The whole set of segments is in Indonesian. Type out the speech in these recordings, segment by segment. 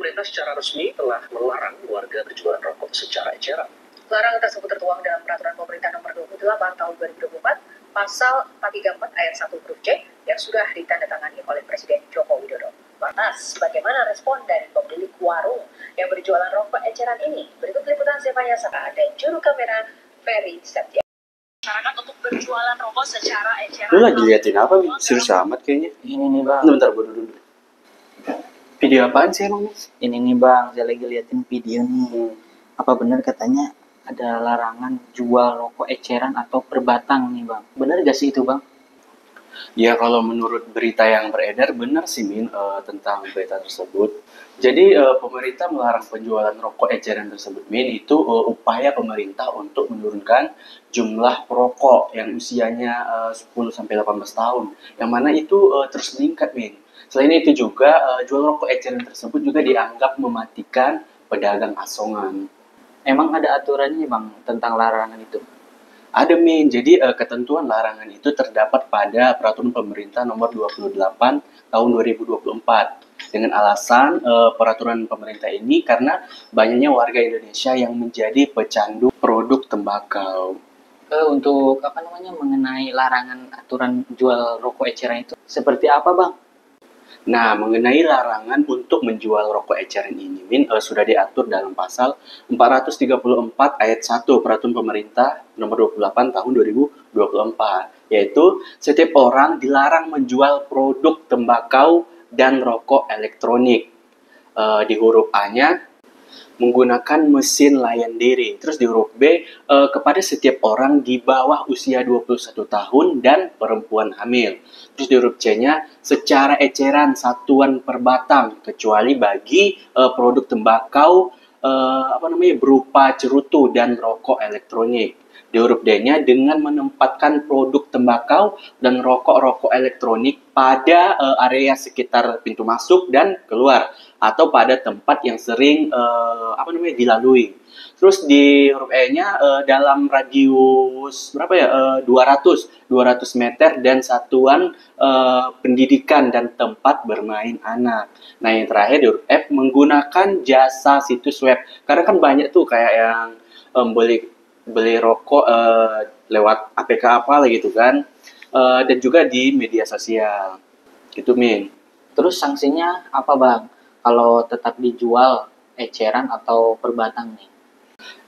pemerintah secara resmi telah melarang warga berjualan rokok secara eceran. Larangan tersebut tertuang dalam Peraturan Pemerintah Nomor 28 Tahun 2024, Pasal 434 Ayat 1 huruf C yang sudah ditandatangani oleh Presiden Joko Widodo. Lantas, bagaimana respon dari pemilik warung yang berjualan rokok eceran ini? Berikut liputan Zevanya Saka dan juru kamera Ferry Setia. masyarakat untuk berjualan rokok secara eceran. Lu lagi liatin apa, Min? Serius amat kayaknya. Ini nih bang, Bentar, bentar, gue dulu. Video apaan sih emang, ini nih bang, saya lagi liatin video nih. Apa benar katanya ada larangan jual rokok eceran atau per batang nih bang? Benar gak sih itu bang? Ya kalau menurut berita yang beredar benar sih Min eh, tentang berita tersebut. Jadi eh, pemerintah melarang penjualan rokok eceran tersebut Min itu eh, upaya pemerintah untuk menurunkan jumlah perokok yang usianya eh, 10 sampai 18 tahun. Yang mana itu eh, terus meningkat Min. Selain itu juga eh, jual rokok eceran tersebut juga dianggap mematikan pedagang asongan. Emang ada aturannya bang tentang larangan itu? Ada Min, jadi eh, ketentuan larangan itu terdapat pada Peraturan Pemerintah Nomor 28 Tahun 2024 dengan alasan eh, peraturan pemerintah ini karena banyaknya warga Indonesia yang menjadi pecandu produk tembakau. Eh, untuk apa namanya mengenai larangan aturan jual rokok eceran itu seperti apa bang? Nah, mengenai larangan untuk menjual rokok eceran ini, Min, eh, sudah diatur dalam pasal 434 ayat 1 Peraturan Pemerintah Nomor 28 Tahun 2024, yaitu setiap orang dilarang menjual produk tembakau dan rokok elektronik. Eh, di huruf A-nya menggunakan mesin layan diri. Terus di huruf B eh, kepada setiap orang di bawah usia 21 tahun dan perempuan hamil. Terus di huruf C-nya secara eceran satuan per batang kecuali bagi eh, produk tembakau eh, apa namanya berupa cerutu dan rokok elektronik. Di huruf D-nya dengan menempatkan produk tembakau dan rokok-rokok elektronik pada eh, area sekitar pintu masuk dan keluar atau pada tempat yang sering eh, apa namanya dilalui. Terus di huruf E-nya eh, dalam radius berapa ya? Eh, 200 200 meter dan satuan eh, pendidikan dan tempat bermain anak. Nah, yang terakhir di huruf F menggunakan jasa situs web. Karena kan banyak tuh kayak yang em, beli beli rokok eh, lewat APK apa gitu kan. Eh, dan juga di media sosial. Gitu, Min. Terus sanksinya apa bang? Kalau tetap dijual eceran atau per batang nih?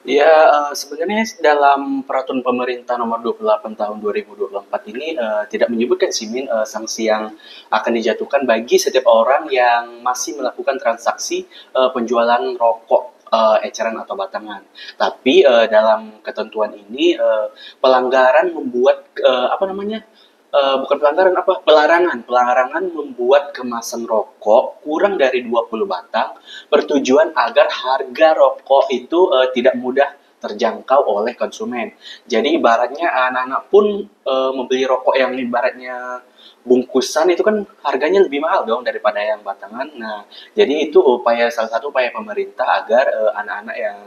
Ya, eh, sebenarnya dalam peraturan pemerintah nomor 28 tahun 2024 ini eh, tidak menyebutkan sih Min eh, sanksi yang akan dijatuhkan bagi setiap orang yang masih melakukan transaksi eh, penjualan rokok eh, eceran atau batangan. Tapi eh, dalam ketentuan ini eh, pelanggaran membuat eh, apa namanya? Eh, bukan pelanggaran apa? Pelarangan. Pelarangan membuat kemasan rokok kurang dari 20 batang bertujuan agar harga rokok itu eh, tidak mudah terjangkau oleh konsumen. Jadi ibaratnya anak-anak pun eh, membeli rokok yang ibaratnya bungkusan itu kan harganya lebih mahal dong daripada yang batangan. Nah, jadi itu upaya salah satu upaya pemerintah agar eh, anak-anak yang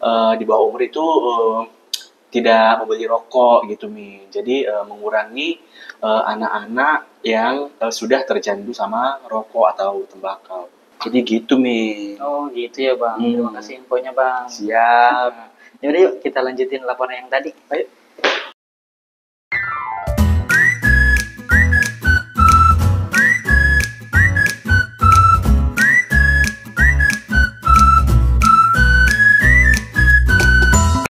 eh, di bawah umur itu eh, tidak membeli rokok gitu mi. Jadi eh, mengurangi anak-anak yang eh, sudah tercandu sama rokok atau tembakau. Jadi gitu mi. Oh gitu ya bang. Hmm. Terima kasih infonya bang. Siap. Yaudah yuk kita lanjutin laporan yang tadi. Ayo.